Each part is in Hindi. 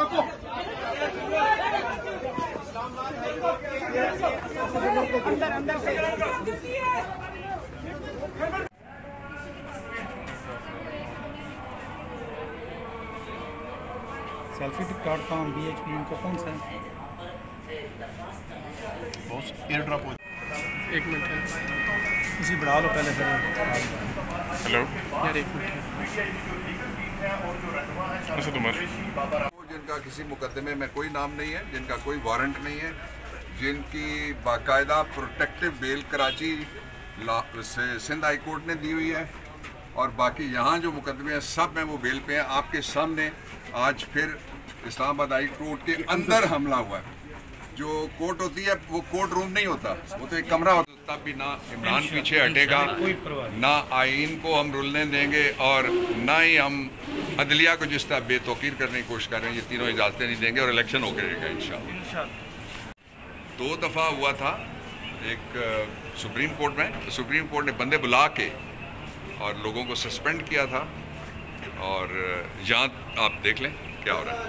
Selfie dot com B H P इनका कौन सा है? एयर ड्रॉप हो। एक मिनट है। इसी बढ़ा लो पहले फिर। हेलो यार एक मिनट है। असद उमर जिनका किसी मुकदमे में कोई नाम नहीं है जिनका कोई वारंट नहीं है जिनकी बाकायदा प्रोटेक्टिव बेल कराची से सिंध हाई कोर्ट ने दी हुई है और बाकी यहाँ जो मुकदमे हैं सब में वो बेल पे हैं। आपके सामने आज फिर इस्लामाबाद हाई कोर्ट के अंदर हमला हुआ है। जो कोर्ट होती है वो कोर्ट रूम नहीं होता वो तो एक कमरा होता है। तब भी ना इमरान पीछे हटेगा। ना आइन को हम रुलने देंगे और ना ही हम अदलिया को जिस तरह बेतौकीर करने की कोशिश कर रहे हैं ये तीनों इजाजतें नहीं देंगे और इलेक्शन होकर रहेगा इन दो दफ़ा हुआ था एक सुप्रीम कोर्ट में तो सुप्रीम कोर्ट ने बंदे बुला के और लोगों को सस्पेंड किया था और यहाँ आप देख लें क्या हो रहा है।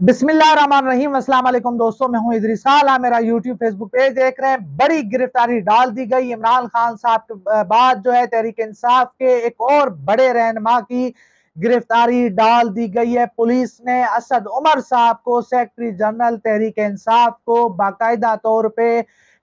उमर बिस्मिल्लाहिर्रहमानिर्रहीम दोस्तों, मैं हूँ इदरीस आला मेरा यूट्यूब फेसबुक पेज देख रहे हैं। बड़ी गिरफ्तारी डाल दी गई। इमरान खान साहब के बाद जो है तहरीक इंसाफ के एक और बड़े रहनमा की गिरफ्तारी डाल दी गई है। पुलिस ने असद उमर साहब को सेक्रेटरी जनरल तहरीक इंसाफ को बाकायदा तौर पे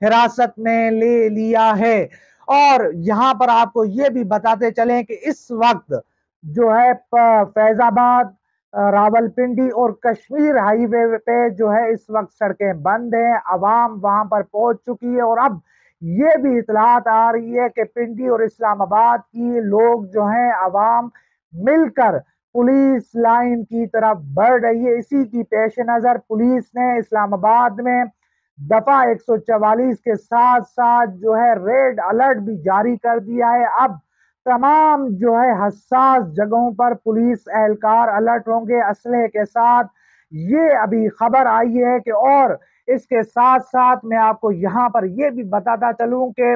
हिरासत में ले लिया है। और यहाँ पर आपको ये भी बताते चलें कि इस वक्त जो है फैजाबाद रावलपिंडी और कश्मीर हाईवे पे जो है इस वक्त सड़कें बंद हैं अवाम वहाँ पर पहुँच चुकी है और अब ये भी इतलात आ रही है कि पिंडी और इस्लामाबाद की लोग जो हैं, आवाम मिलकर पुलिस लाइन की तरफ़ बढ़ रही है। इसी की पेश नज़र पुलिस ने इस्लामाबाद में। दफ़ा 144 के साथ साथ जो है रेड अलर्ट भी जारी कर दिया है। अब तमाम जो है हसास जगहों पर पुलिस एहलकार अलर्ट होंगे असलहे के साथ। ये अभी खबर आई है कि और इसके साथ साथ मैं आपको यहाँ पर ये भी बताता चलूँ कि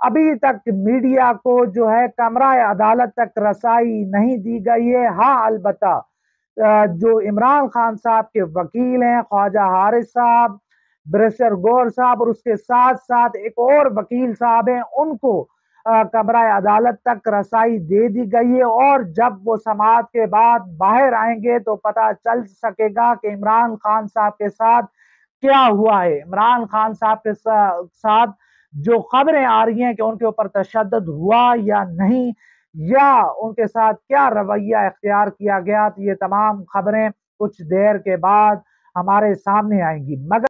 अभी तक मीडिया को जो है कमरा अदालत तक रसाई नहीं दी गई है। हाँ अलबत् जो इमरान खान साहब के वकील हैं, ख्वाजा हारिस साहब, ब्रेसर गौर साहब और उसके साथ साथ एक और वकील साहब हैं, उनको कमरा अदालत तक रसाई दे दी गई है और जब वो समाज के बाद बाहर आएँगे तो पता चल सकेगा कि इमरान खान साहब के साथ क्या हुआ है। इमरान खान साहब के साथ जो खबरें आ रही हैं कि उनके ऊपर तशद हुआ या नहीं, या उनके साथ क्या रवैया इख्तियार किया गया तो ये तमाम खबरें कुछ देर के बाद हमारे सामने आएँगी। मगर